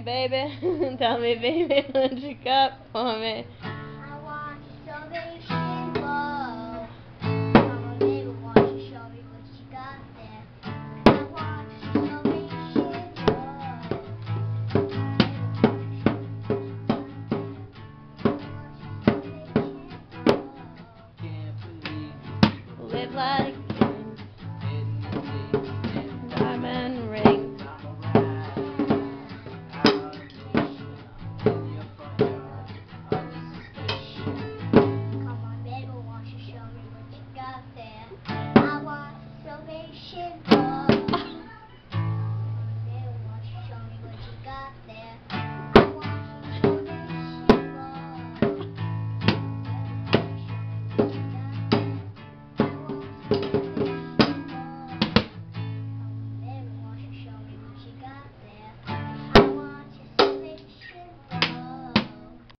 baby. Tell me, baby, what you got for me? Live like Bye.